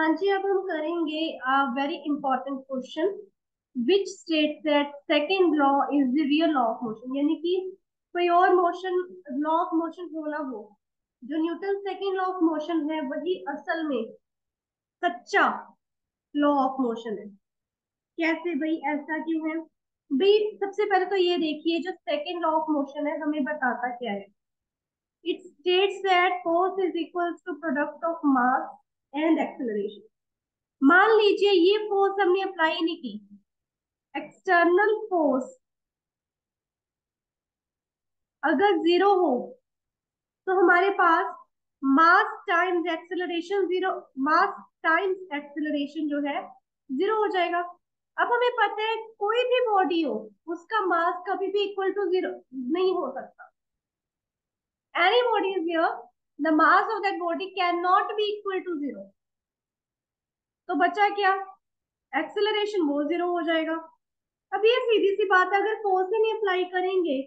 हाँ जी, अब हम करेंगे very important question which state that second law is the real law of motion यानी कि कोई और मोशन लॉ ऑफ़ मोशन होना हो जो Newton second law of motion है, वही असल में सच्चा लॉ ऑफ़ मोशन है. कैसे भाई, ऐसा क्यों है? भाई, सबसे पहले तो ये देखिए, जो सेकेंड लॉ ऑफ़ मोशन है, हमें बताता क्या है? It states that force is equal to product of mass and acceleration मान लीजिए ये फोर्स हमने अप्लाई नहीं की। एक्सटर्नल फोर्स अगर ज़ीरो हो तो हमारे पास mass times acceleration zero mass times acceleration जो है ज़ीरो हो जाएगा। अब हमें पता है कोई भी बॉडी हो, उसका मास कभी भी इक्वल टू ज़ीरो नहीं हो सकता। Any body is here the mass of that body cannot be equal to zero. तो बचा क्या? एक्सेलरेशन वो ज़ीरो हो जाएगा। अब ये सीधी सी बात है, अगर फोर्स ही नहीं अप्लाई करेंगे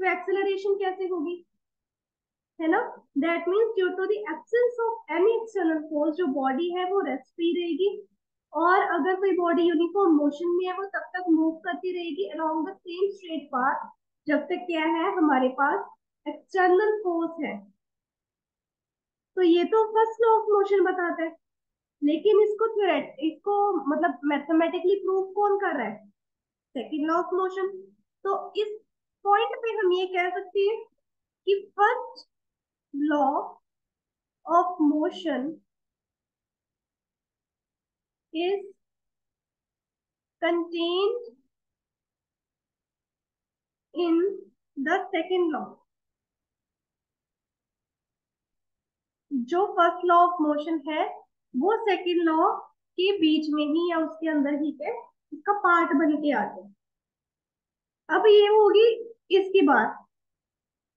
तो एक्सेलरेशन कैसे होगी? है ना? That means due to the absence of any external force जो बॉडी है, वो रेस्ट फ्री रहेगी। और अगर कोई बॉडी यूनिफॉर्म मोशन में है, वो तब तक मूव करती रहेगी along the same straight path जब तक क्या है, हमारे पास एक्सटर्नल फोर्स है। तो ये तो फ़र्स्ट लॉ ऑफ़ मोशन बताता है। लेकिन इसको इसको मतलब मैथमेटिकली प्रूव कौन कर रहा है? सेकेंड लॉ ऑफ़ मोशन तो इस पॉइंट पे हम ये कह सकते हैं कि first law of motion is contained in the second law जो फ़र्स्ट लॉ ऑफ़ मोशन है, वो सेकेंड लॉ के बीच में ही या उसके अंदर ही के इसका पार्ट बन के आते हैं अब ये होगी इसकी बात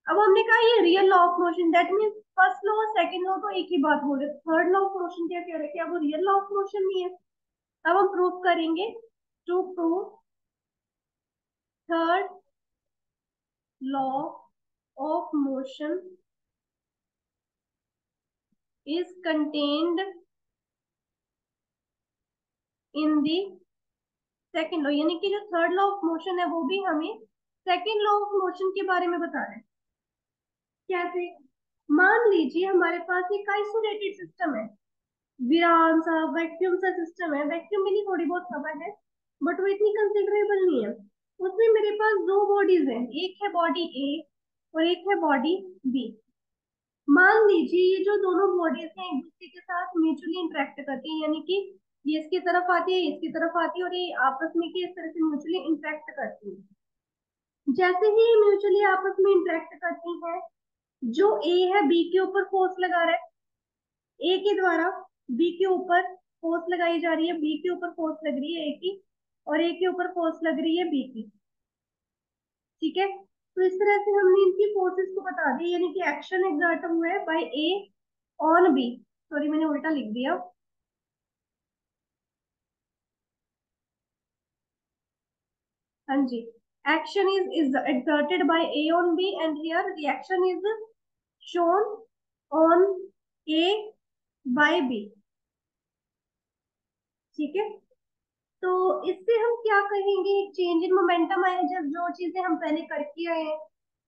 अब हमने कहा ये real law of motion that mean first law और सेकेंड लॉ तो एक ही बात बोल रहे थर्ड लॉ ऑफ़ मोशन क्या कह रहे हैं क्या वो रियल लॉ ऑफ़ मोशन नहीं है। अब हम प्रूव करेंगे to prove third law of motion is contained in the second law यानी कि जो थर्ड लॉ ऑफ़ मोशन है, वो भी हमें सेकेंड लॉ ऑफ़ मोशन के बारे में बता रहे हैं। कैसे? मान लीजिए हमारे पास एक आइसोलेटेड सिस्टम है। वीरान सा वैक्यूम सा सिस्टम है। वैक्यूम में नहीं थोड़ी बहुत हवा है बट वो इतनी कंसिडरेबल नहीं है। उसमें मेरे पास दो बॉडीज हैं। एक है बॉडी ए और एक है बॉडी बी मान लीजिए ये जो दोनों बॉडीज हैं, एक दूसरे के साथ म्यूचुअली इंटरेक्ट करती हैं, यानी कि ये इसकी तरफ़ आती है इसकी तरफ़ आती है और ये आपस में किस तरह से म्यूचुअली इंटरेक्ट करती है। जैसे ही ये म्यूचुअली आपस में इंटरेक्ट करती है, जो ए है बी के ऊपर फोर्स लगा रहा है। ए के द्वारा बी के ऊपर फोर्स लगाई जा रही है बी के ऊपर फोर्स लग रही है ए की और ए के ऊपर फोर्स लग रही है बी की। ठीक है? तो इस तरह से हमने इनकी फोर्सेस को बता दिया, यानी कि एक्शन एग्जर्ट हुआ है by A on B sorry मैंने उल्टा लिख दिया। हाँ जी। Action is is exerted by A on B and here reaction is shown on A by B ठीक है? तो इससे हम क्या कहेंगे? चेंज इन मोमेंटम आया जब जो चीज़ें हम पहले करके आए हैं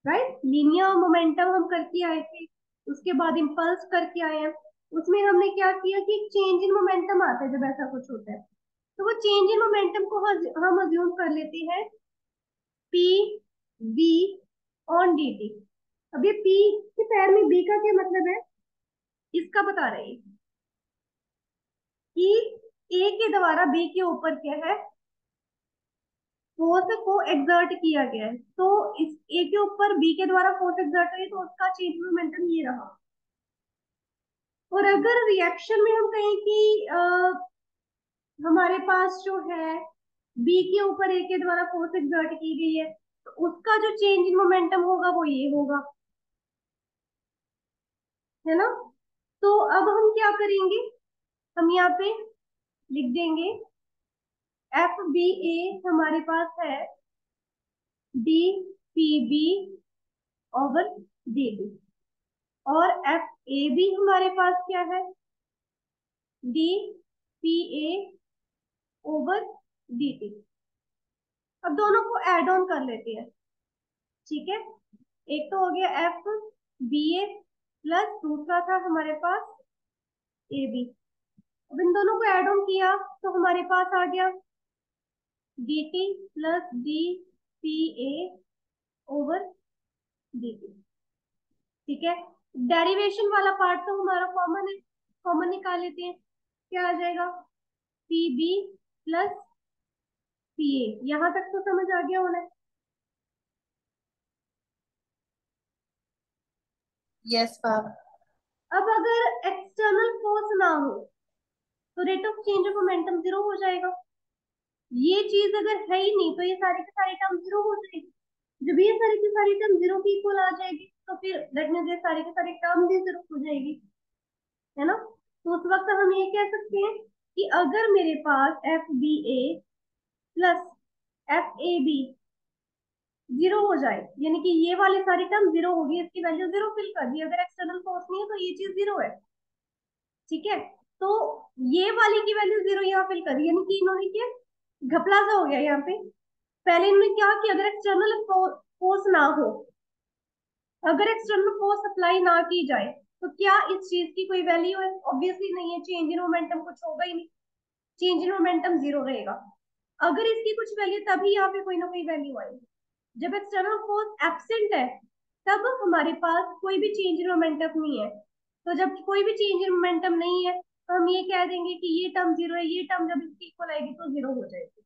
राइट लीनियर मोमेंटम हम करके आए थे, उसके बाद इम्पल्स करके आए हैं। उसमें हमने क्या किया कि चेंज इन मोमेंटम आता है जब ऐसा कुछ होता है। तो वो चेंज इन मोमेंटम को हम अज्यूम कर लेते हैं P B on D T अब ये पी के पैर में बी का क्या मतलब है? इसका बता रहे हैं कि ए के द्वारा बी के ऊपर क्या है? फोर्स को एक्सर्ट किया गया है। तो इस ए के ऊपर बी के द्वारा फोर्स एक्सर्ट हुई तो उसका चेंज मोमेंटम ये रहा। और अगर रिएक्शन में हम कहें कि आ, हमारे पास जो है बी के ऊपर ए के द्वारा फोर्स एक्सर्ट की गई है तो उसका जो चेंज इन मोमेंटम होगा वो ये होगा। है ना? तो अब हम क्या करेंगे? हम यहाँ पे लिख देंगे। एफ़ बी ए हमारे पास है। D P B over D B और एफ़ ए बी हमारे पास क्या है? D P A over D T अब दोनों को एड ऑन कर लेते हैं। ठीक है? एक तो हो गया एफ़ बी ए प्लस दूसरा था हमारे पास ए बी अब इन दोनों को एड ऑन किया तो हमारे पास आ गया D T plus D P A over D T ठीक है? डेरिवेशन वाला पार्ट तो हमारा कॉमन है कॉमन निकाल लेते हैं। क्या आ जाएगा? P B plus P A यहाँ तक तो समझ आ गया होना है। यस मैम अब अगर एक्सटर्नल फोर्स ना हो तो rate of change of momentum zero हो जाएगा। ये चीज़ अगर है ही नहीं तो ये सारी की सारी टर्म ज़ीरो हो जाएगी। जब ये सारी की सारी टर्म ज़ीरो की इक्वल आ जाएगी तो फिर दैट मीन ये सारी की सारी टर्म भी ज़ीरो हो जाएगी। है ना? तो उस वक्त हम ये कह सकते हैं कि अगर मेरे पास F B A plus F A B zero हो जाए, यानी कि ये वाली सारी टर्म ज़ीरो होगी, इसकी वैल्यू ज़ीरो फिल कर दी। अगर एक्सटर्नल फोर्स नहीं है तो ये चीज़ ज़ीरो है। ठीक है? तो ये वाली की वैल्यू ज़ीरो यहाँ फिल कर, यानी कि इन्होंने क्या, घपला सा हो गया यहाँ पे। पहले इन्होंने क्या कि अगर एक्सटर्नल फोर्स ना हो, अगर एक्सटर्नल फोर्स अप्लाई ना की जाए तो क्या इस चीज़ की कोई वैल्यू है? ऑब्वियसली नहीं है चेंज इन मोमेंटम कुछ होगा ही नहीं। चेंज इन मोमेंटम ज़ीरो रहेगा। अगर इसकी कुछ वैल्यू तभी यहाँ पे कोई ना कोई वैल्यू आएगी। जब एक्सटर्नल फोर्स एबसेंट है, तब हमारे पास कोई भी चेंज इन मोमेंटम नहीं है। तो जब कोई भी चेंज इन मोमेंटम नहीं है तो हम ये कह देंगे कि ये टर्म ज़ीरो है, ये टर्म जब इसकी इक्वल आएगी तो ज़ीरो हो जाएगी।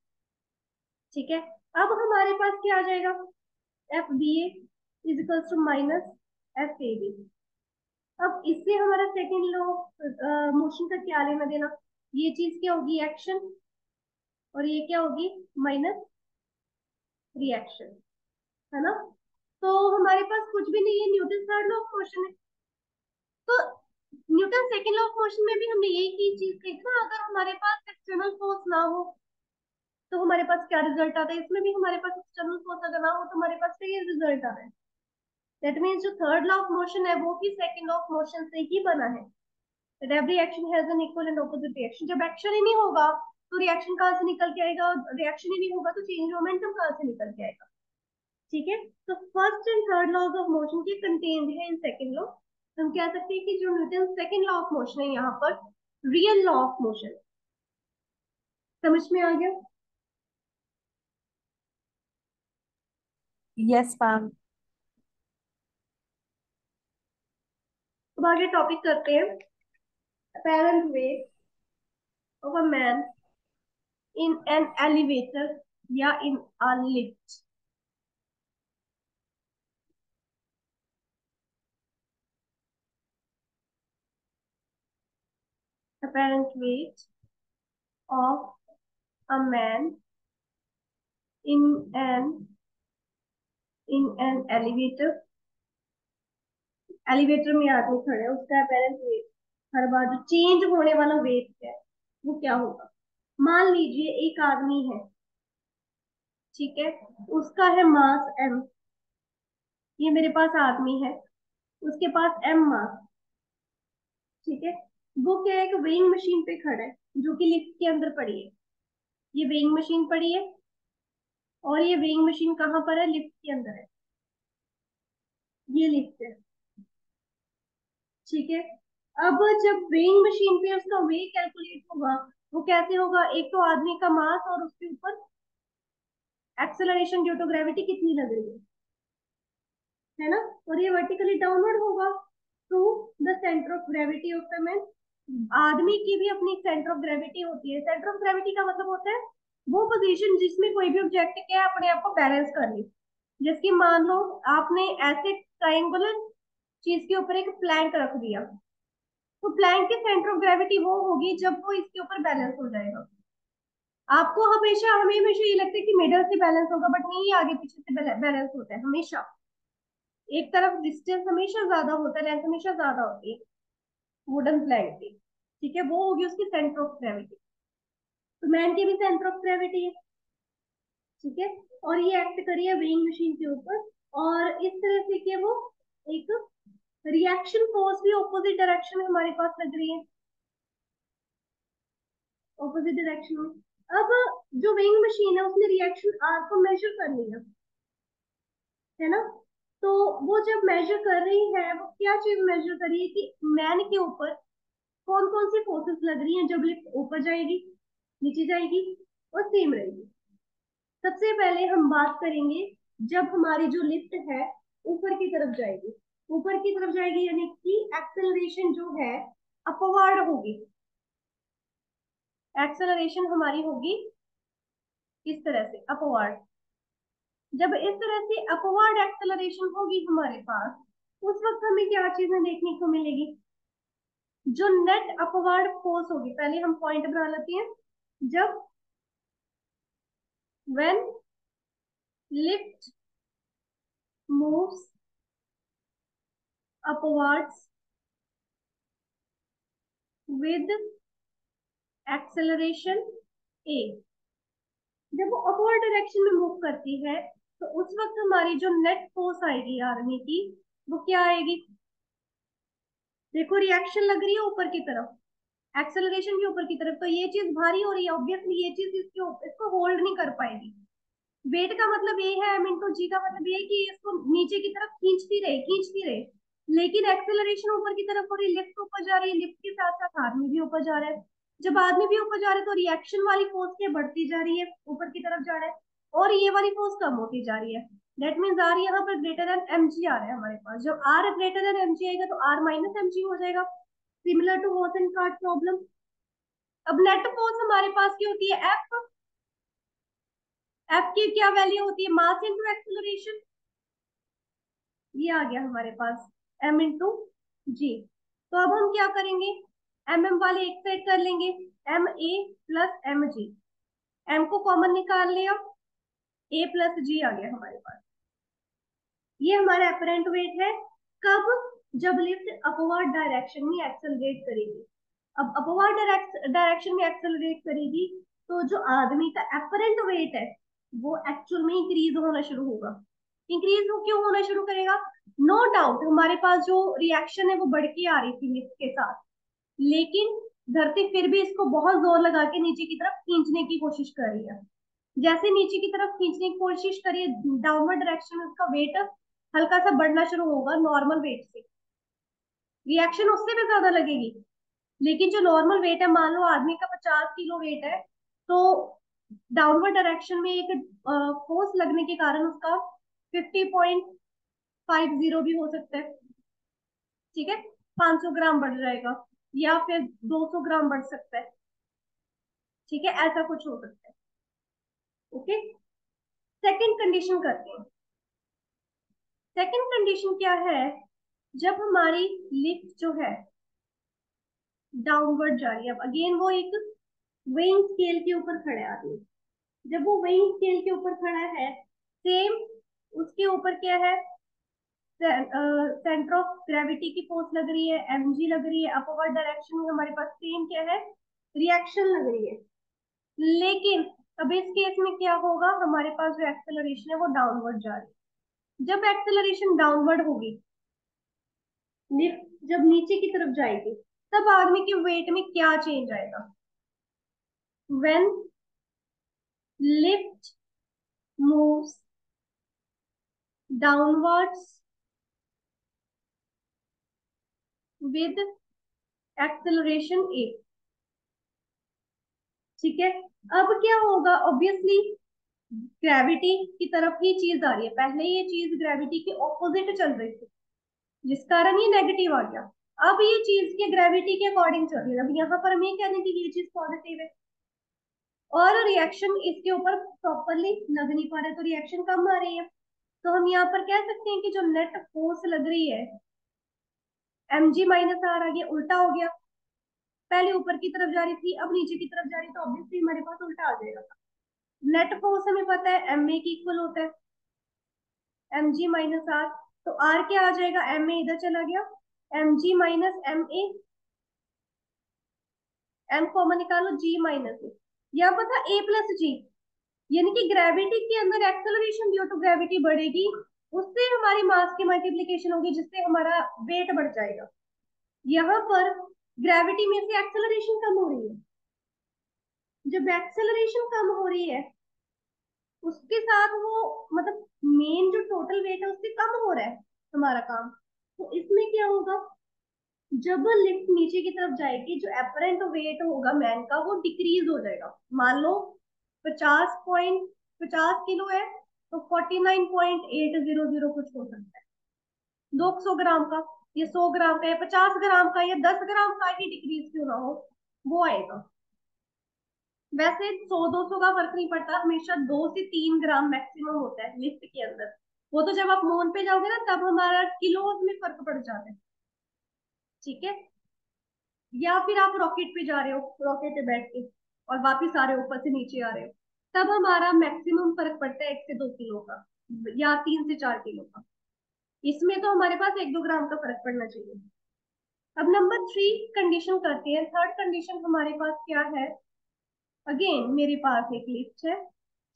ठीक है? अब हमारे पास क्या आ जाएगा? F B as equal to minus F A B अब इससे हमारा सेकेंड लॉ मोशन का क्या लेना देना? ये चीज़ क्या होगी? एक्शन और ये क्या होगी? माइनस रिएक्शन है ना? तो हमारे पास कुछ भी नहीं है Newton third law of motion है। तो Newton second law of motion में भी हमने यही की चीज़ कही ना अगर हमारे पास एक्सटर्नल फोर्स ना हो तो हमारे पास क्या रिज़ल्ट आता है? इसमें भी हमारे पास एक्सटर्नल फोर्स अगर ना हो तो हमारे पास ये रिज़ल्ट आ रहा है। दैट मीन्स जो थर्ड लॉ ऑफ़ मोशन है, वो भी सेकेंड लॉ ऑफ़ मोशन से ही बना है। That every action has an equal and opposite reaction. जब एक्शन ही नहीं होगा तो रिएक्शन कहाँ से निकल के आएगा? रिएक्शन ही नहीं होगा तो चेंज मोमेंटम कहाँ से निकल के आएगा? ठीक है? तो first and third laws of motion के कंटेन्ड है इन सेकंड लॉ हम कह सकते हैं कि जो Newton second law of motion है यहाँ पर रियल लॉ ऑफ़ मोशन समझ में आ गया? यस मैम अब आगे टॉपिक करते हैं. Apparent weight of a man in an elevator या in a lift. Apparent weight of a man in an in an elevator elevator में आदमी खड़े उसका अपेरेंट वेट हर बार जो चेंज होने वाला वेट है, वो क्या होगा? मान लीजिए एक आदमी है, ठीक है? उसका है मास एम ये मेरे पास आदमी है, उसके पास एम मास ठीक है? वो क्या है कि वेइंग मशीन पे खड़ा है, जो कि लिफ्ट के अंदर पड़ी है। ये वेइंग मशीन पड़ी है और ये वेइंग मशीन कहाँ पर है? लिफ्ट के अंदर है। ये लिफ्ट है। ठीक है? अब जब वेइंग मशीन पे उसका वे कैलकुलेट होगा, वो कैसे होगा? एक तो आदमी का मास और उसके ऊपर एक्सेलरेशन ड्यू टू ग्रेविटी कितनी लग रही है? है ना? और ये वर्टिकली डाउनवर्ड होगा to the centre of gravity of the man आदमी की भी अपनी सेंटर ऑफ़ ग्रेविटी होती है। सेंटर ऑफ़ ग्रेविटी का मतलब होता है, वो पोजीशन जिसमें कोई भी ऑब्जेक्ट क्या है अपने आप को बैलेंस कर ले। जिसकी मान लो, आपने ऐसे ट्राइंगुलर चीज़ के ऊपर एक प्लैंक रख दिया। तो प्लैंक की सेंटर ऑफ़ ग्रेविटी वो होगी जब वो इसके ऊपर बैलेंस हो जाएगा। आपको हमेशा हमें हमेशा ये लगता है कि मिडल से बैलेंस होगा बट नहीं आगे पीछे से बैलेंस होता है, हमेशा। एक तरफ़ डिस्टेंस हमेशा ज़्यादा होता है लेंथ हमेशा ज़्यादा होती है। वुडन प्लैंक की ठीक है? वो होगी उसकी सेंटर ऑफ़ ग्रेविटी तो मैन की भी सेंटर ऑफ़ ग्रेविटी है, ठीक है? और ये एक्ट करिए वेइंग मशीन के ऊपर और इस तरह से कि वो एक रिएक्शन फोर्स भी ऑपोजिट डायरेक्शन में हमारे पास लग रही है। ऑपोजिट डायरेक्शन में। अब जो वेइंग मशीन है, उसने रिएक्शन आर को मेजर कर लिया, है ना? तो वो जब मेजर कर रही है, वो क्या चीज़ मेजर कर रही है कि मैन के ऊपर कौन कौन सी फोर्सेस लग रही हैं जब लिफ्ट ऊपर जाएगी, नीचे जाएगी और सेम रहेगी। सबसे पहले हम बात करेंगे जब हमारी जो लिफ्ट है ऊपर की तरफ़ जाएगी। ऊपर की तरफ़ जाएगी यानी कि एक्सेलरेशन जो है अपवर्ड होगी। एक्सेलरेशन हमारी होगी इस तरह से अपवर्ड जब इस तरह से अपवर्ड एक्सेलरेशन होगी हमारे पास, उस वक्त हमें क्या चीज़ें देखने को मिलेगी? जो नेट अपवर्ड फोर्स होगी, पहले हम पॉइंट बना लेते हैं। जब when lift moves upwards with acceleration a, जब वो अपवर्ड डायरेक्शन में मूव करती है तो उस वक्त हमारी जो नेट फोर्स आएगी आर्मी की, वो क्या आएगी? देखो रिएक्शन लग रही है ऊपर की तरफ़। एक्सेलरेशन के ऊपर की तरफ़। तो ये चीज़ भारी हो रही है। ऑब्वियसली ये चीज़ इसके इसको होल्ड नहीं कर पाएगी। वेट का मतलब ये है एम इंटू जी का मतलब ये कि इसको नीचे की तरफ़ खींचती रहे खींचती रहे। लेकिन एक्सेलरेशन ऊपर की तरफ़ हो रही लिफ्ट ऊपर जा रही है। लिफ्ट के साथ साथ आदमी भी ऊपर जा रहा है। जब आदमी भी ऊपर जा रहा है तो रिएक्शन वाली फोर्स क्या बढ़ती जा रही है? ऊपर की तरफ़ जा रहा है। और ये वाली फोर्स कम होती जा रही है। दैट मीन आर यहाँ पर ग्रेटर देन एम जी आ रहा है हमारे पास। जब R greater than M G आएगा तो आर माइनस एम जी हो जाएगा। Similar to horse and cart problem अब नेट फोर्स हमारे पास की होती है एफ़ एफ़ की क्या वैल्यू होती है? मास इंटू एक्सेलरेशन ये आ गया हमारे पास। एम इंटू जी तो अब हम क्या करेंगे? एम एम वाले एक साइड कर लेंगे। M A plus M G M को कॉमन निकाल लिया ए प्लस जी आ गया हमारे पास। ये हमारा अपरेंट वेट है। कब? जब लिफ्ट अपवर्ड डायरेक्शन में एक्सेलरेट करेगी। अब अपवर्ड डायरेक्शन में एक्सेलरेट करेगी तो जो आदमी का अपरेंट वेट है, वो एक्चुअल में इंक्रीज होना शुरू होगा। इंक्रीज हो क्यों होना शुरू करेगा? नो no डाउट हमारे पास जो रिएक्शन है, वो बढ़ के आ रही थी लिफ्ट के साथ। लेकिन धरती फिर भी इसको बहुत ज़ोर लगा के नीचे की तरफ़ खींचने की कोशिश कर रही है। जैसे नीचे की तरफ़ खींचने की कोशिश करिए डाउनवर्ड डायरेक्शन में उसका वेट हल्का सा बढ़ना शुरू होगा नॉर्मल वेट से। रिएक्शन उससे भी ज़्यादा लगेगी। लेकिन जो नॉर्मल वेट है, मान लो आदमी का पचास किलो वेट है तो डाउनवर्ड डायरेक्शन में एक फोर्स लगने के कारण उसका फिफ्टी पॉइंट फाइव ज़ीरो भी हो सकता है। ठीक है? पाँच सौ ग्राम बढ़ जाएगा, या फिर दो सौ ग्राम बढ़ सकता है। ठीक है? ऐसा कुछ हो सकता है। ओके सेकंड कंडीशन करते हैं। सेकंड कंडीशन क्या है? जब हमारी लिफ्ट जो है डाउनवर्ड जा रही है। अब अगेन वो एक वेइंग स्केल के ऊपर खड़े आदमी। जब वो वेइंग स्केल के ऊपर खड़ा है सेम उसके ऊपर क्या है? सेंटर ऑफ़ ग्रेविटी की फोर्स लग रही है एमजी लग रही है अपवर्ड डायरेक्शन में हमारे पास सेम क्या है? रिएक्शन लग रही है। लेकिन अब इस केस में क्या होगा? हमारे पास जो एक्सेलरेशन है वो डाउनवर्ड जा रही जब एक्सेलरेशन डाउनवर्ड होगी जब नीचे की तरफ़ जाएगी, तब आदमी के वेट में क्या चेंज आएगा? When lift moves downwards with acceleration A ठीक है? अब क्या होगा? ऑब्वियसली ग्रेविटी की तरफ़ ही चीज़ आ रही है। पहले ये चीज़ ग्रेविटी के ऑपोजिट चल रही थी। जिस कारण ये नेगेटिव आ गया। अब ये चीज़ के ग्रेविटी के अकॉर्डिंग चल रही है। अब यहाँ पर हम ये कहने की ये चीज़ पॉजिटिव है। और रिएक्शन इसके ऊपर प्रॉपरली लग नहीं पा रहे तो रिएक्शन कम आ रही है। तो हम यहाँ पर कह सकते हैं कि जो नेट फोर्स लग रही है एम जी माइनस आर आ गया, उल्टा हो गया। पहले ऊपर की तरफ़ जा रही थी, अब नीचे की तरफ़ जा रही तो ऑब्वियसली हमारे पास उल्टा आ जाएगा। नेट फोर्स हमें पता है एम ए इक्वल होता है। एम जी माइनस आर तो आर क्या आ जाएगा? एम ए इधर चला गया। M G minus M A M common निकालो जी माइनस ए यहाँ पर था ए प्लस जी यानी कि ग्रेविटी के अंदर एक्सेलरेशन ड्यू टू ग्रेविटी बढ़ेगी, उससे हमारी मास की मल्टीप्लीकेशन होगी, जिससे हमारा वेट बढ़ जाएगा। यहाँ पर ग्रेविटी में से एक्सेलरेशन कम हो रही है। जब एक्सेलरेशन कम हो रही है, उसके साथ वो मतलब मेन जो टोटल वेट है, उससे कम हो रहा है हमारा काम। तो इसमें क्या होगा? जब लिफ्ट नीचे की तरफ़ जाएगी, जो एपरेंट वेट होगा मैन का, वो डिक्रीज हो जाएगा। मान लो पचास पॉइंट पचास किलो है तो forty nine point eight zero zero कुछ हो सकता है। दो सौ ग्राम का। या सौ ग्राम का या पचास ग्राम का या दस ग्राम का ही डिक्रीज क्यों ना हो? वो आएगा। वैसे सौ, दो सौ का फ़र्क नहीं पड़ता, हमेशा दो से तीन ग्राम मैक्सिमम होता है लिफ्ट के अंदर। वो तो जब आप मोन पे जाओगे ना, तब हमारा किलोज में फ़र्क पड़ जाता है। ठीक है? या फिर आप रॉकेट पे जा रहे हो रॉकेट पे बैठ के, और वापिस आ रहे हो, ऊपर से नीचे आ रहे हो, तब हमारा मैक्सिमम फ़र्क पड़ता है एक से दो किलो का, या तीन से चार किलो का। इसमें तो हमारे पास एक दो ग्राम का फ़र्क पड़ना चाहिए। अब नंबर थ्री कंडीशन करते हैं। थर्ड कंडीशन हमारे पास क्या है? अगेन मेरे पास एक लिफ्ट है,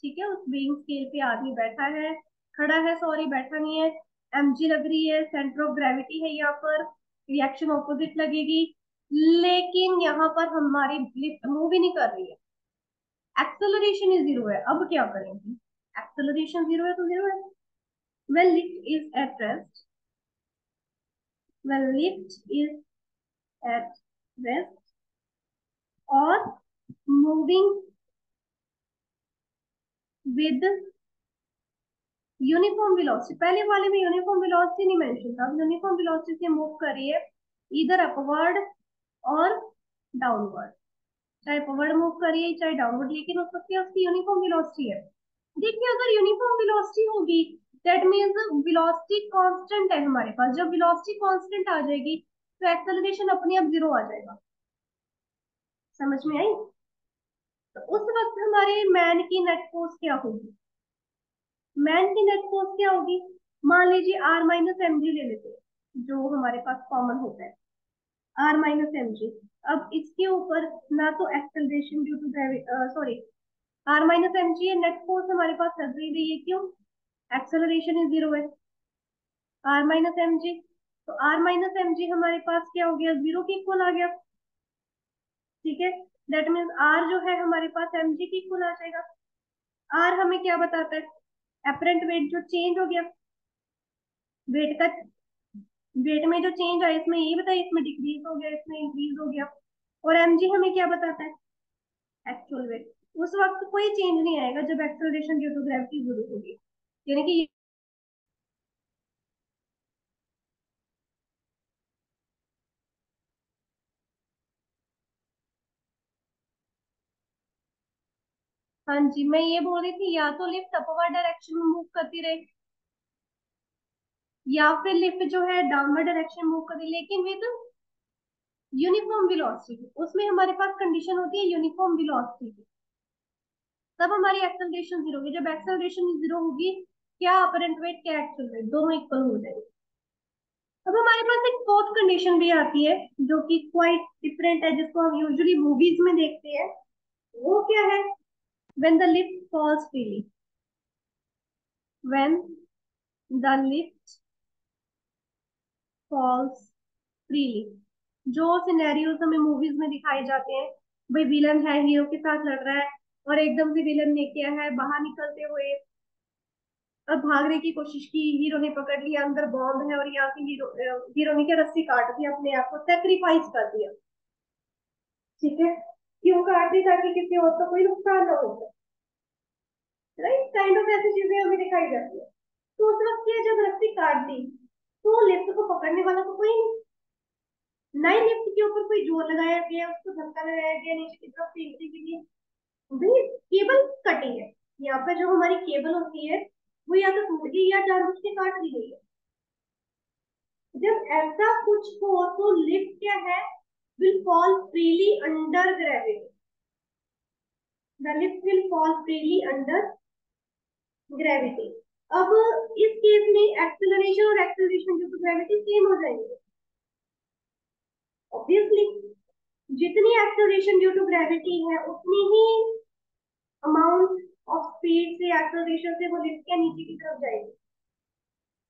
ठीक है? उस बीइंग स्केल पे आदमी बैठा है, खड़ा है सॉरी बैठा नहीं है। एमजी लग रही है सेंटर ऑफ़ ग्रेविटी है यहाँ पर रिएक्शन ऑपोजिट लगेगी। लेकिन यहाँ पर हमारी लिफ्ट मूव ही नहीं कर रही है। एक्सेलरेशन ही ज़ीरो है। अब क्या करेंगे? एक्सेलरेशन ज़ीरो है तो ज़ीरो है। When lift is at rest. When lift is at rest. Or moving with uniform velocity पहले वाले में यूनिफॉर्म वेलोसिटी नहीं मेंशन था। यूनिफॉर्म वेलोसिटी से मूव कर रही है इधर अपवर्ड और डाउनवर्ड चाहे अपवर्ड मूव करिए, चाहे डाउनवर्ड लेकिन उस वक्त उसकी यूनिफॉर्म वेलोसिटी है। देखिए, अगर यूनिफॉर्म वेलोसिटी होगी दैट मीन्स वेलोसिटी कांस्टेंट है हमारे पास। जब वेलोसिटी कांस्टेंट आ जाएगी तो एक्सेलरेशन अपने आप ज़ीरो आ जाएगा। समझ में आई? तो उस वक्त हमारे मैन की नेट फोर्स क्या होगी? मैन की नेट फोर्स क्या होगी? मान लीजिए आर माइनस एम जी ले लेते हैं, जो हमारे पास कॉमन होता है। आर माइनस एम जी अब इसके ऊपर ना तो acceleration due to sorry R minus M G net force हमारे पास चल रही है क्यों? एक्सेलरेशन इज़ ज़ीरो है। आर माइनस एम जी तो आर माइनस एम जी हमारे पास क्या हो गया? ज़ीरो के इक्वल आ गया। ठीक है? दैट मीन्स आर जो है हमारे पास एम जी के इक्वल आ जाएगा। आर हमें क्या बताता है? अपरेंट वेट जो चेंज हो गया। वेट का वेट में जो चेंज आया, इसमें ये बताया इसमें डिक्रीज हो गया, इसमें इंक्रीज हो गया। और एम जी हमें क्या बताता है? एक्चुअल वेट उस वक्त कोई चेंज नहीं आएगा जब acceleration due to gravity zero होगी। यानी कि हाँ जी, मैं ये बोल रही थी, या तो लिफ्ट अपवर्ड डायरेक्शन में मूव करती रहे, या फिर लिफ्ट जो है डाउनवर्ड डायरेक्शन मूव करे लेकिन विद यूनिफॉर्म वेलोसिटी उसमें हमारे पास कंडीशन होती है यूनिफॉर्म वेलोसिटी तब हमारी एक्सेलरेशन ज़ीरो होगी। जब एक्सेलरेशन ज़ीरो होगी क्या अपरेंट वेट क्या एक्चुअल वेट दोनों इक्वल हो जाएँगे। अब हमारे पास एक फोर्थ कंडीशन भी आती है, जो कि क्वाइट डिफरेंट है, जिसको हम यूजुअली मूवीज़ में देखते हैं। वो क्या है? When the lift falls freely. When the lift falls freely. जो सिनेरियोज हमें मूवीज़ में दिखाए जाते हैं, भाई विलन है हीरो के साथ लड़ रहा है, और एकदम से विलन ने क्या है, बाहर निकलते हुए अब भागने की कोशिश की हीरो ने पकड़ लिया, अंदर बॉम्ब है और यहाँ से हीरो हीरो ने क्या रस्सी काट दी अपने आप को? सेक्रीफाइस कर दिया। ठीक है? क्यों काट दी ताकि किसी और को कोई नुकसान ना हो राइट काइंड ऑफ़ ऐसी चीज़ें हमें दिखाई जाती है। तो उस वक्त क्या जब रस्सी काट दी तो लिफ्ट को पकड़ने वाला तो कोई नहीं। नई लिफ्ट के ऊपर कोई ज़ोर लगाया गया, उसको धक्का लगाया गया, नीचे की तरफ़ फेंकने के लिए। केबल कटी है। यहाँ पर जो हमारी केबल होती है वो या तो गई, या जानबूझ के काट दी गई है जब ऐसा कुछ हो तो लिफ्ट क्या है will fall freely under gravity. The lift will fall freely under gravity. अब इस केस में एक्सेलरेशन और acceleration due to gravity same हो जाएँगे ऑब्वियसली जितनी एक्सेलरेशन ड्यू टू ग्रेविटी है, उतनी ही अमाउंट ऑफ़ स्पीड से एक्सेलरेशन से वो लिफ्ट के नीचे की तरफ़ जाएगी।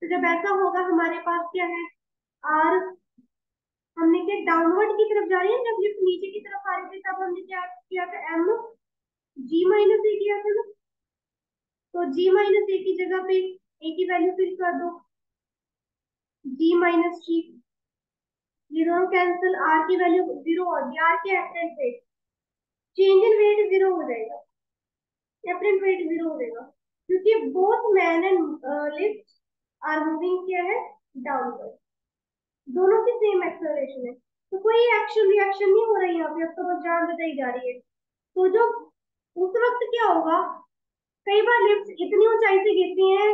तो जब ऐसा होगा, हमारे पास क्या है? आर हमने क्या डाउनवर्ड की तरफ़ जा रही है? जब लिफ्ट नीचे की तरफ़ आ रही थी, तब हमने क्या किया था? एम जी माइनस ए किया था ना? तो जी माइनस ए की जगह पे ए की वैल्यू फिल कर दो। जी माइनस जी ये दोनों कैंसिल आर की वैल्यू ज़ीरो हो गई। आर के apparent weight change in weight zero हो जाएगा। एफरेंट वेट ज़ीरो हो जाएगा। क्योंकि both man and lift are moving क्या है डाउनवर्ड दोनों की सेम एक्सेलरेशन है। तो कोई एक्शन रिएक्शन नहीं हो रही यहाँ पे, अब तो बस जान बताई जा रही है। तो जो उस वक्त क्या होगा, कई बार लिफ्ट इतनी ऊंचाई से गिरती है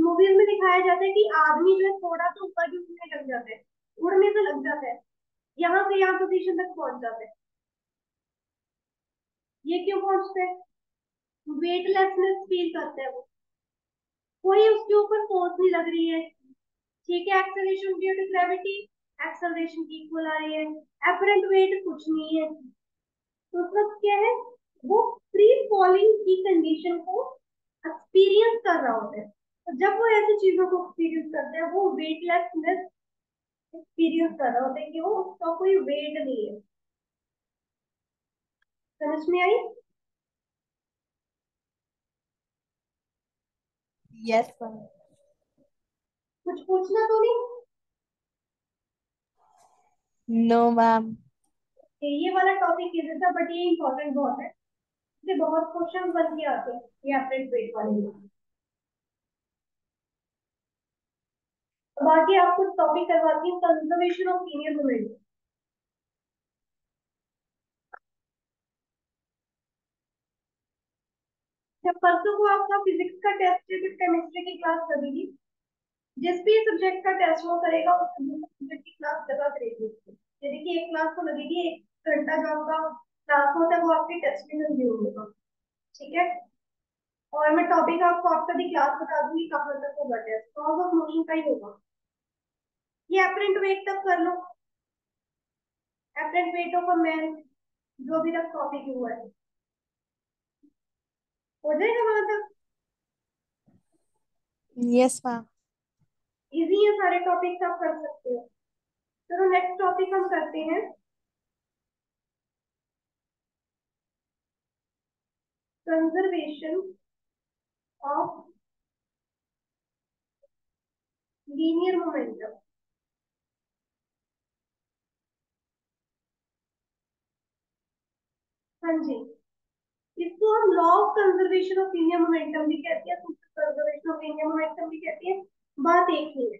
मूवीज़ में दिखाया जाता है कि आदमी जो है थोड़ा तो ऊपर भी उठने लग जाता है उड़ने से लग जाता है। यहाँ से यहाँ पोजीशन तक पहुँच जाता है। ये क्यों पहुँचते हैं? वेटलेसनेस फील करते हैं वो। कोई उसके ऊपर फोर्स नहीं लग रही है। ठीक है acceleration due to gravity acceleration की इक्वल आ रही है। एपरेंट वेट कुछ नहीं है। तो वक्त क्या है? वो फ्री फॉलिंग की कंडीशन को एक्सपीरियंस कर रहा होता है। तो जब वो ऐसी चीज़ों को एक्सपीरियंस करते हैं, वो वेटलेसनेस एक्सपीरियंस कर रहा होता है कि वो उसका कोई वेट नहीं है। समझ में आई? यस कुछ पूछना तो नहीं नो मैम ये वाला टॉपिक इजी था? बट ये इम्पोर्टेंट बहुत है। इससे बहुत क्वेश्चन बन के आते हैं। ये एपरेंट वेट वाले में। बाकी आपको टॉपिक करवाती हूँ। कंजर्वेशन ऑफ़ लीनियर मोमेंट जब परसों को आपका फिजिक्स का टेस्ट है फिर केमिस्ट्री की क्लास लगेगी, जिस भी सब्जेक्ट का टेस्ट वो करेगा, उस सब्जेक्ट की क्लास लगा करेगी यदि कि एक क्लास तो लगेगी, एक घंटा जो आपका क्लास होता है, वो आपके टेस्ट में कंज्यूम होगा। ठीक है? और मैं टॉपिक आपको आफ्टर दी क्लास बता दूँगी कहाँ तक होगा टेस्ट कॉज ऑफ़ मोशन का ही होगा। ये एपरेंट वेट तक कर लो। Apparent weight of a man जो भी तक टॉपिक हुआ है। हो जाएगा वहाँ तक यस मैम इजी है सारे टॉपिक्स आप कर सकते हो। चलो नेक्स्ट टॉपिक हम करते हैं। कंजर्वेशन ऑफ़ लीनियर मोमेंटम हाँ जी। इसको हम law of conservation of linear momentum भी कहते हैं कंजर्वेशन ऑफ़ लीनियर मोमेंटम भी कहते हैं। बात एक ही है।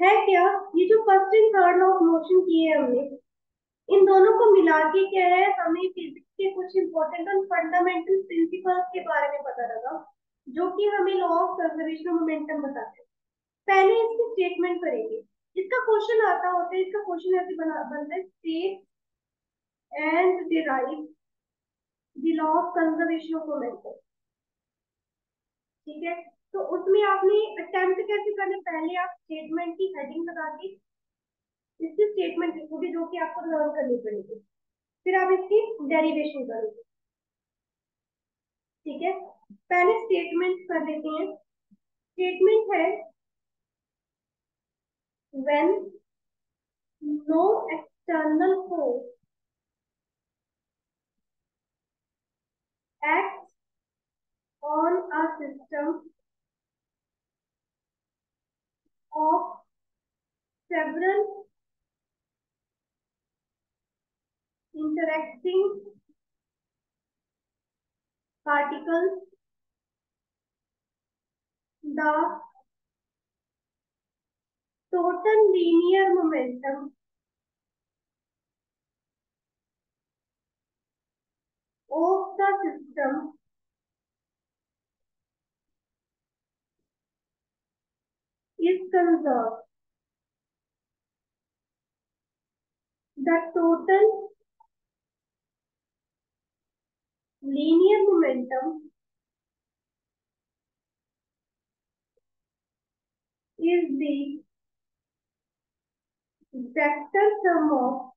है क्या? ये जो first and third law of motion किए हमने, इन दोनों को मिला के क्या है? हमें फिजिक्स के कुछ इंपॉर्टेंट और फंडामेंटल प्रिंसिपल्स के बारे में पता लगा, जो कि हमें law of conservation of momentum बताते हैं। पहले इसकी स्टेटमेंट करेंगे। इसका क्वेश्चन आता होता है, इसका क्वेश्चन ऐसे बना, बनता है state and derive the law of conservation of momentum ठीक है? तो उसमें आपने अटेम्प्ट कैसे करना? पहले आप स्टेटमेंट की हेडिंग लगा के इसकी स्टेटमेंट लिखोगे जो कि आपको लर्न करनी पड़ेगी। फिर आप इसकी डेरिवेशन करोगे। ठीक है? पहले स्टेटमेंट कर लेते हैं। स्टेटमेंट है when no external force acts on a system of several interacting particles the total linear momentum of the system is conserved. The total linear momentum is the vector sum of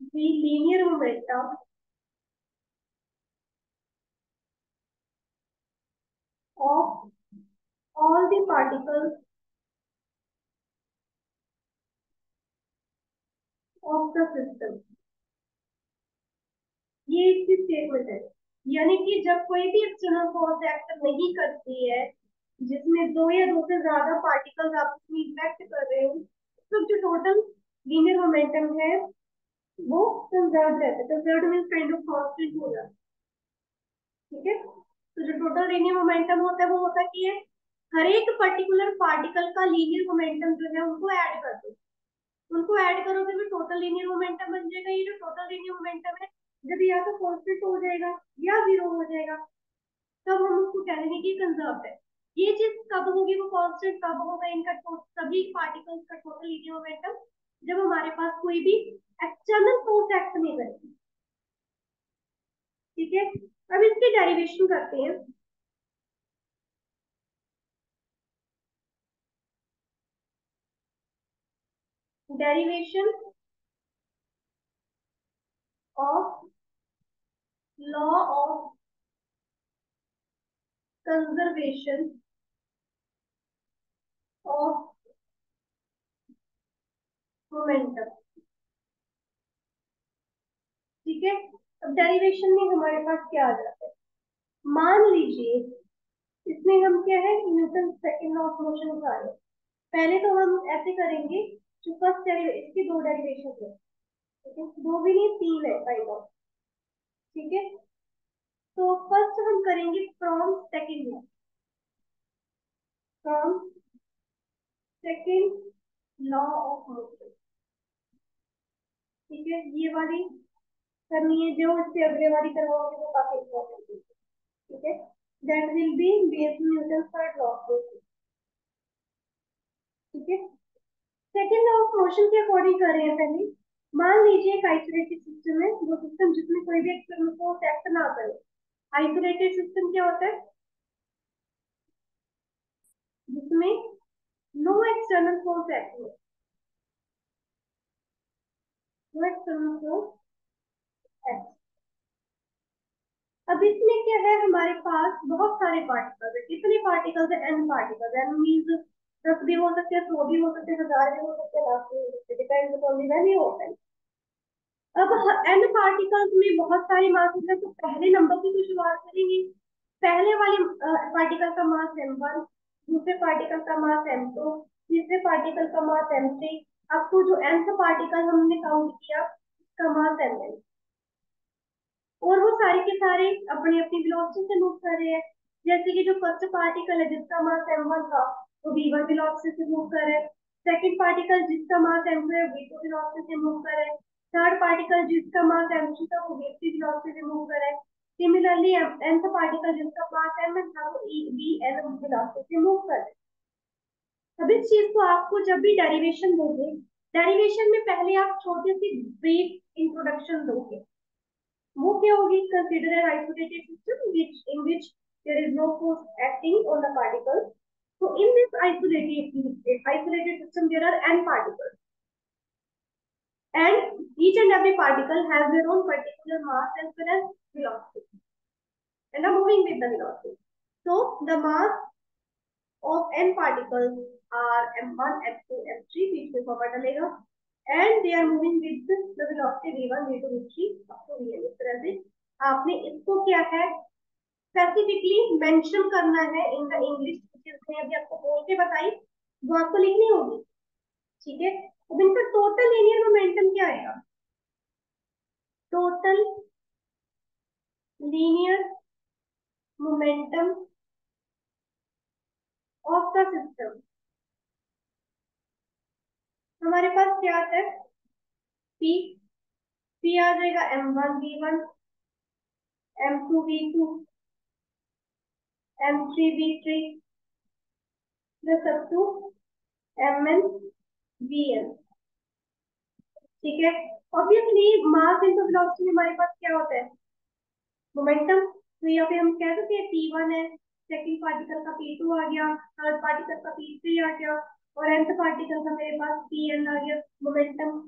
the linear momentum of all the particles of the system. ये इसकी statement है यानी कि जब कोई भी external force act नहीं करती है, जिसमें दो या दो से ज़्यादा पार्टिकल्स आपस में इंटरेक्ट कर रहे हो तो जो टोटल लीनियर मोमेंटम है वो कंजर्व रहता है conserve means kind of constant हो जाता है। ठीक है? तो जो टोटल लीनियर मोमेंटम होता है, वो होता है कि हर एक पर्टिकुलर पार्टिकल का लीनियर मोमेंटम जो है, उनको ऐड कर दो। उनको ऐड करोगे तो टोटल लीनियर मोमेंटम बन जाएगा। ये जो टोटल लीनियर मोमेंटम है, जब या तो कांस्टेंट हो जाएगा, या ज़ीरो हो जाएगा, तब हम उसको कह देंगे कि कंजर्व है। ये चीज़ कब होगी, वो कांस्टेंट कब होगा, इनका सभी पार्टिकल्स का टोटल लीनियर मोमेंटम जब हमारे पास कोई भी एक्सटर्नल फोर्स एक्ट नहीं करेगी ठीक है? अब इसकी डेरिवेशन करते हैं। Derivation of law of conservation of momentum ठीक है? अब डेरिवेशन में हमारे पास क्या आ जाता है? मान लीजिए, इसमें हम क्या है? Newton second law of motion उठा रहे पहले तो हम ऐसे करेंगे, जो फ़र्स्ट इसके दो डेरिवेशन है। ठीक है? दो भी नहीं, तीन है काइंड ऑफ़ ठीक है? तो फ़र्स्ट हम करेंगे from second law from second law of motion ठीक है, ये वाली करनी है जो इससे अगले वाली करवाओगे वो काफ़ी इंपॉर्टेंट है ठीक है? That will be based Newton third law of ठीक है? सेकंड लॉ ऑफ़ मोशन के अकॉर्डिंग कर रहे हैं पहले। मान लीजिए एक आइसोलेटेड सिस्टम है, वो सिस्टम जिसमें कोई भी एक्सटर्नल फोर्स एक्ट ना करे। आइसोलेटेड सिस्टम क्या होता है? जिसमें no external force acting external force acting अब इसमें क्या है? हमारे पास बहुत सारे पार्टिकल्स है। कितने पार्टिकल्स है? एन पार्टिकल्स एन मींस दस भी हो सकते हैं, सौ भी हो सकते हैं, हज़ार भी हो सकते हैं, लाख भी हो सकते हैं depends upon the value of N अब एन पार्टिकल्स में बहुत सारे मास होते हैं तो पहले नंबर की शुरुआत करेंगे। पहले वाले पार्टिकल का मास एम वन दूसरे पार्टिकल का मास एम टू तीसरे पार्टिकल का मास एम थ्री तो जो एम का पार्टिकल हमने काउंट किया, उसका मास एम एन और वो सारे के सारे अपनी अपनी वेलोसिटी से मूव कर रहे हैं। जैसे कि जो फ़र्स्ट पार्टिकल है, जिसका मास एम वन था, वो वी वन वेलोसिटी से मूव कर रहे हैं। सेकंड पार्टिकल जिसका मास एम टू है वी टू वेलोसिटी से मूव कर रहे हैं। थर्ड पार्टिकल जिसका मास एम थ्री था, वो वी थ्री वेलोसिटी से मूव कर रहे हैं। सिमिलरली nth पार्टिकल जिसका मास m था, वो v एन वेलोसिटी से मूव कर रहे अब चीज़ को आपको जब भी डेरिवेशन दोगे डेरिवेशन में पहले आप छोटे से ब्रीफ इंट्रोडक्शन दोगे। वो क्या होगी? Consider an isolated system which in which there is no force acting on the particles so in this isolated isolated system there are N particles and each and every particle has their own particular mass as well as velocity and are moving with the velocity so the mass of N particles are m1, m2, m3 बीच में फॉर्मा डलेगा। And they are moving with the velocity v1, v2, v3 up to vn इस तरह से आपने इसको क्या है? स्पेसिफिकली मेंशन करना है इन द इंग्लिश जिसने अभी आपको बोल के बताई वो आपको लिखनी होगी। ठीक है? अब इनका टोटल लीनियर मोमेंटम क्या आएगा? Total linear momentum of the system हमारे पास क्या आता है? P P आ जाएगा M one V one M two V two M three V three plus up to M N V N ठीक है? ऑब्वियसली मास इनटू वेलोसिटी हमारे पास क्या होता है? मोमेंटम तो यहाँ पे हम कह सकते हैं पी वन है सेकेंड पार्टिकल का पी टू आ गया थर्ड पार्टिकल का पी थ्री आ गया और एंथ पार्टिकल का मेरे पास पी एन आ गया मोमेंटम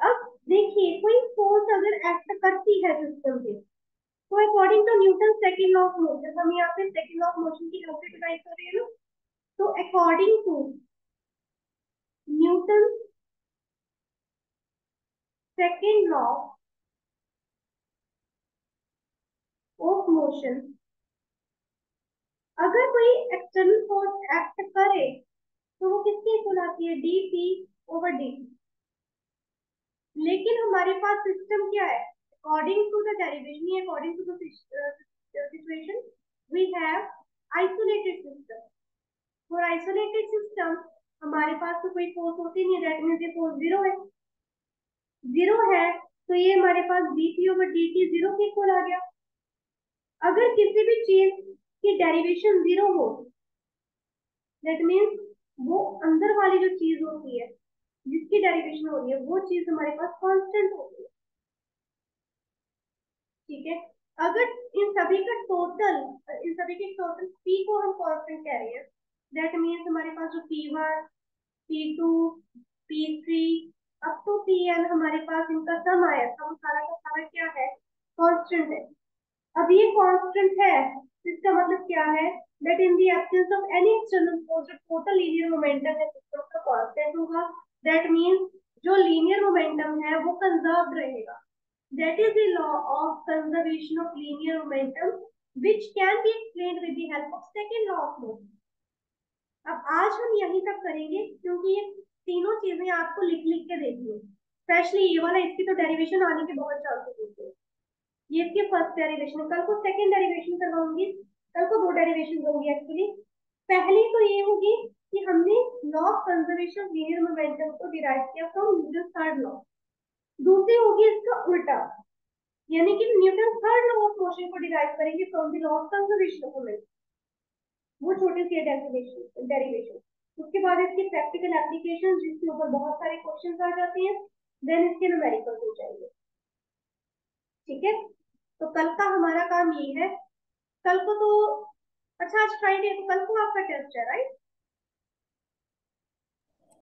अब देखिए, कोई फोर्स अगर एक्ट करती है सिस्टम पे तो according to Newton second law of motion हम यहाँ पे सेकंड लॉ ऑफ़ मोशन की कंप्लीट डिवाइड कर रहे हैं ना तो according to Newton second law of motion अगर कोई एक्सटर्नल फोर्स एक्ट करे तो वो किसकी इक्वल आती है? डी पी ओवर डी लेकिन हमारे पास सिस्टम क्या है? According to the derivation according to the situation we have isolated system for isolated system हमारे पास तो कोई फोर्स होती नहीं दैट मीन्स ये फोर्स ज़ीरो है। ज़ीरो है तो ये हमारे पास D T over D T zero के इक्वल आ गया। अगर किसी भी चीज़ की डेरिवेशन ज़ीरो हो। दैट मीन्स वो अंदर वाली जो चीज़ होती है, जिसकी डेरिवेशन हो रही है, वो चीज़ हमारे पास कांस्टेंट होती है। ठीक है? अगर इन सभी का टोटल इन सभी के टोटल पी को हम कांस्टेंट कह रहे हैं दैट मीन्स हमारे पास जो P one P two P three अब तो पी एन हमारे पास इनका सम आया। वो सारा का सारा क्या है? कांस्टेंट है। अब ये कांस्टेंट है, इसका मतलब क्या है? That in the absence of any external force जो टोटल लीनियर मोमेंटम है सिस्टम का कांस्टेंट होगा दैट मींस जो लीनियर मोमेंटम है, वो कंजर्व रहेगा। That is the law of conservation of linear momentum which can be explained with the help of second law of motion अब आज हम यही तक करेंगे, क्योंकि ये तीनों चीज़ें आपको लिख लिख के देखनी है। स्पेशली ये वाला, इसकी तो डेरिवेशन आने के बहुत चांसेस होते हैं। ये इसकी फ़र्स्ट डेरिवेशन कल को सेकंड डेरिवेशन करवाऊँगी। कल को दो डेरिवेशन होंगी एक्चुअली पहली तो ये होगी कि हमने law of conservation of linear momentum को डिराइव किया फ्रॉम न्यूटन थर्ड लॉ दूसरी होगी इसका उल्टा। यानी कि Newton third law of motion को डिराइव करेंगे from the law of conservation of momentum वो छोटी सी डेरिवेशन डेरिवेशन उसके बाद इसकी प्रैक्टिकल एप्लीकेशन जिसके ऊपर बहुत सारे क्वेश्चन आ जाते हैं। देन इसके न्यूमेरिकल हो जाएँगे। ठीक है? तो कल का हमारा काम ये है। कल को तो अच्छा आज फ्राइडे तो कल को आपका टेस्ट है राइट